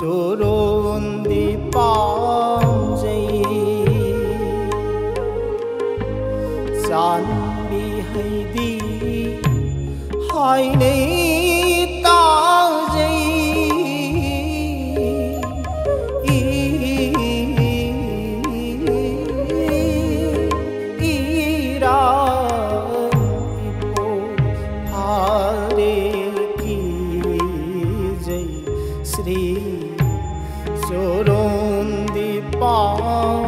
சுரோந்தி பாஞ்சை சான்பி ஹைதி ஹாய் நெய் Oh.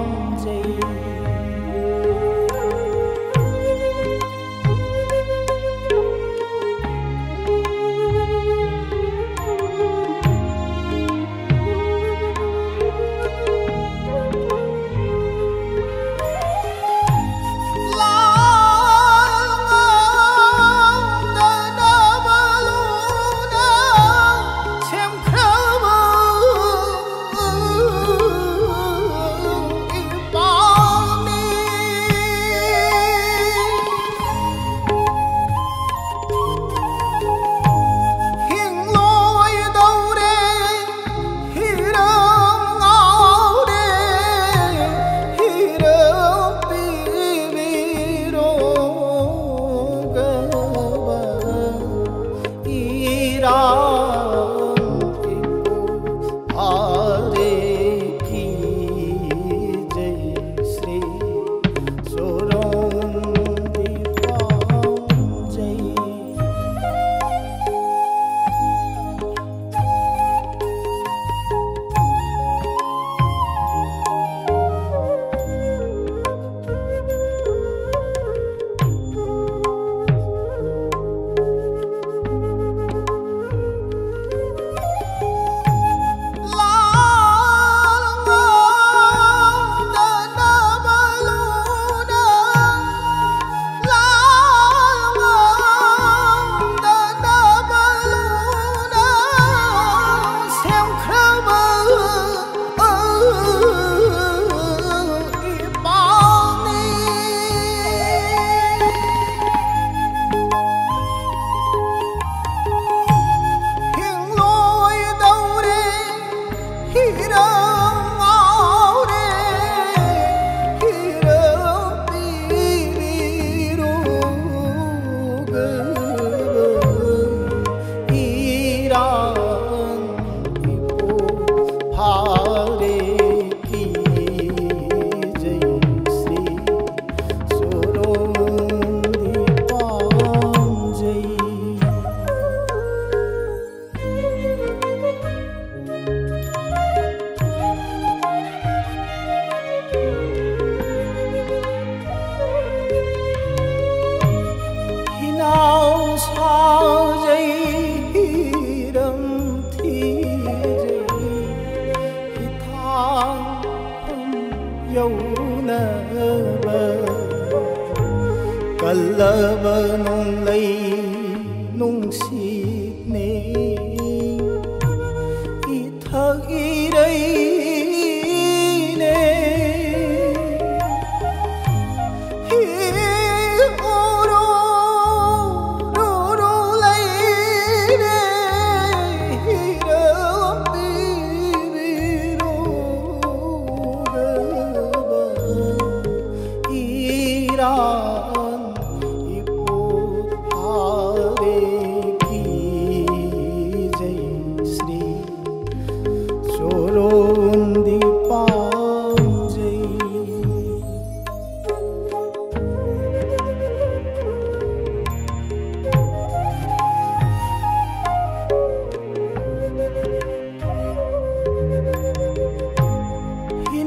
come on. Cần lơ bờ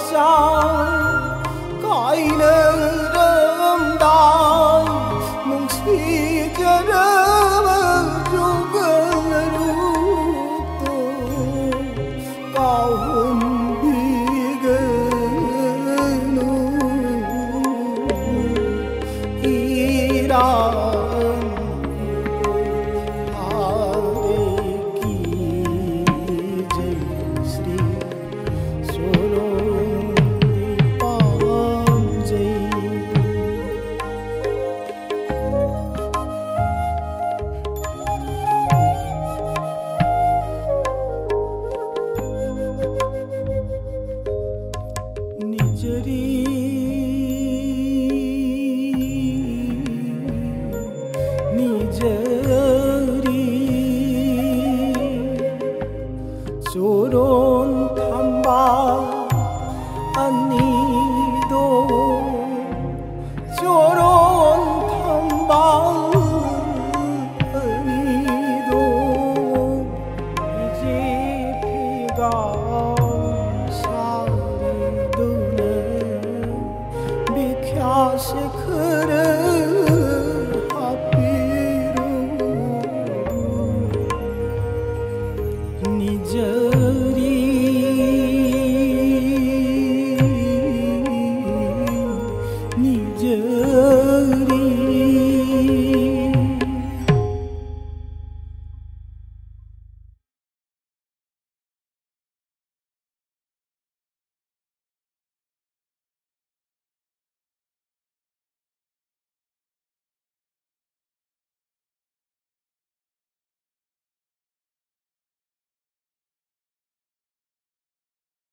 笑。gece.